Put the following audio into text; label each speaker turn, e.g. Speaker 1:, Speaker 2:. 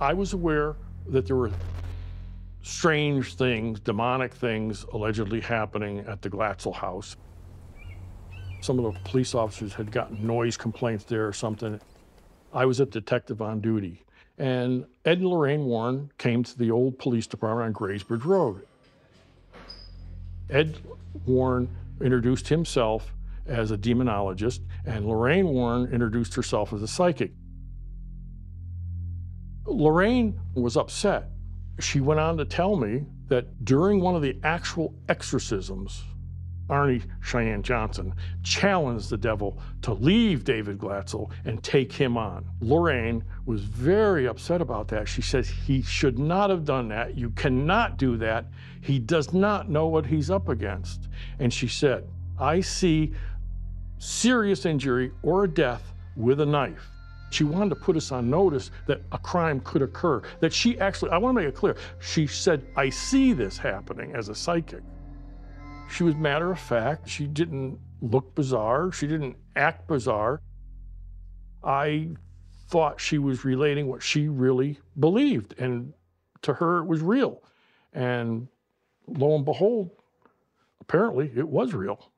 Speaker 1: I was aware that there were strange things, demonic things allegedly happening at the Glatzel house. Some of the police officers had gotten noise complaints there or something. I was a detective on duty. And Ed and Lorraine Warren came to the old police department on Graysbridge Road. Ed Warren introduced himself as a demonologist, and Lorraine Warren introduced herself as a psychic. Lorraine was upset. She went on to tell me that during one of the actual exorcisms, Arne Cheyenne Johnson challenged the devil to leave David Glatzel and take him on. Lorraine was very upset about that. She says he should not have done that. You cannot do that. He does not know what he's up against. And she said, I see serious injury or a death with a knife. She wanted to put us on notice that a crime could occur. That she actually, I want to make it clear, she said, I see this happening as a psychic. She was matter of fact. She didn't look bizarre. She didn't act bizarre. I thought she was relating what she really believed, and to her it was real. And lo and behold, apparently it was real.